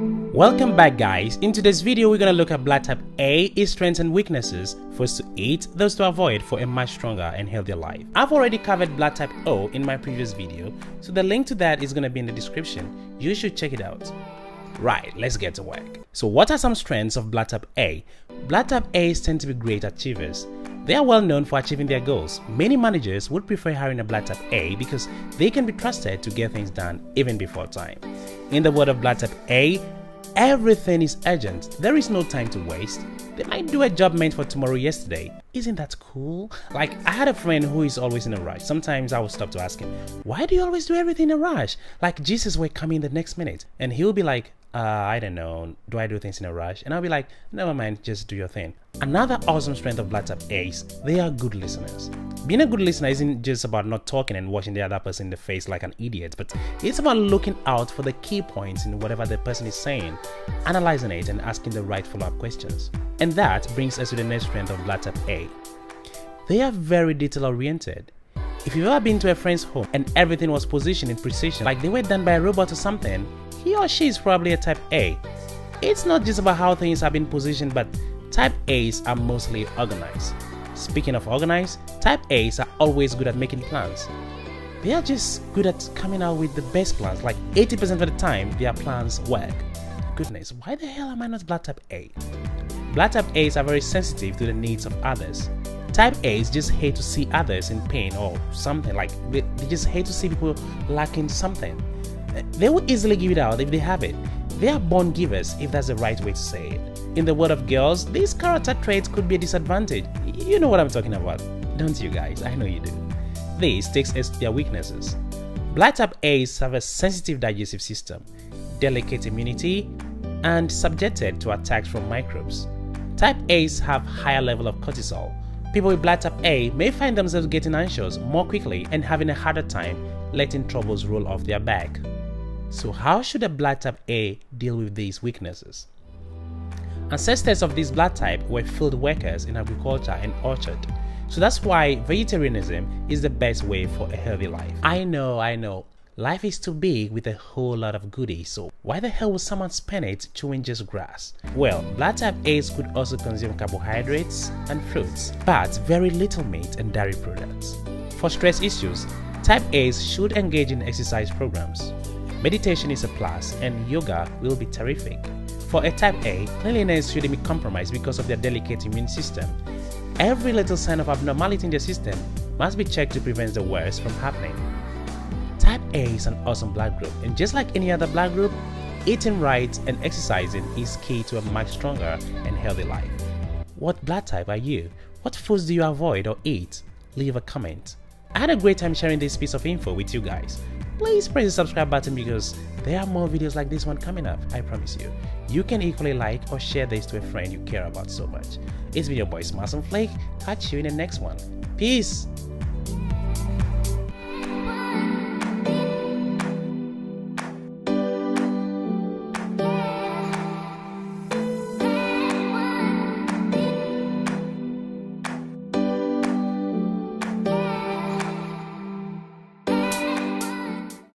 Welcome back guys, in today's video we're gonna look at blood type A, its strengths and weaknesses, first to eat, those to avoid for a much stronger and healthier life. I've already covered blood type O in my previous video, so the link to that is gonna be in the description, you should check it out. Right, let's get to work. So what are some strengths of blood type A? Blood type A's tend to be great achievers. They are well known for achieving their goals. Many managers would prefer hiring a blood type A because they can be trusted to get things done even before time. In the world of blood type A, Everything is urgent. There is no time to waste. They might do a job meant for tomorrow yesterday. Isn't that cool? Like, I had a friend who is always in a rush. Sometimes I would stop to ask him, Why do you always do everything in a rush? Like, Jesus will come in the next minute. And he'll be like, uh, I don't know, do I do things in a rush? And I'll be like, never mind, just do your thing. Another awesome strength of Blood Type A's, they are good listeners. Being a good listener isn't just about not talking and watching the other person in the face like an idiot, but it's about looking out for the key points in whatever the person is saying, analyzing it, and asking the right follow up questions. And that brings us to the next strength of Type A. They are very detail oriented. If you've ever been to a friend's home and everything was positioned in precision, like they were done by a robot or something, he or she is probably a type A. It's not just about how things have been positioned, but type A's are mostly organized. Speaking of organized, type A's are always good at making plans. They are just good at coming out with the best plans, like 80% of the time their plans work. Goodness, why the hell am I not blood type A? Blood type A's are very sensitive to the needs of others. Type A's just hate to see others in pain or something, like they, they just hate to see people lacking something. They will easily give it out if they have it. They are born givers, if that's the right way to say it. In the world of girls, these character traits could be a disadvantage. You know what I'm talking about, don't you guys? I know you do. This takes to their weaknesses. Blood type A's have a sensitive digestive system, delicate immunity, and subjected to attacks from microbes. Type A's have higher level of cortisol. People with blood type A may find themselves getting anxious more quickly and having a harder time letting troubles roll off their back. So how should a blood type A deal with these weaknesses? Ancestors of this blood type were field workers in agriculture and orchard. So that's why vegetarianism is the best way for a healthy life. I know, I know. Life is too big with a whole lot of goodies, so why the hell would someone spend it chewing just grass? Well, blood type A's could also consume carbohydrates and fruits, but very little meat and dairy products. For stress issues, type A's should engage in exercise programs. Meditation is a plus and yoga will be terrific. For a type A, cleanliness shouldn't be compromised because of their delicate immune system. Every little sign of abnormality in the system must be checked to prevent the worst from happening. Type A is an awesome blood group, and just like any other blood group, eating right and exercising is key to a much stronger and healthy life. What blood type are you? What foods do you avoid or eat? Leave a comment. I had a great time sharing this piece of info with you guys please press the subscribe button because there are more videos like this one coming up, I promise you. You can equally like or share this to a friend you care about so much. It's been your boy Smarts and Flake, catch you in the next one. Peace!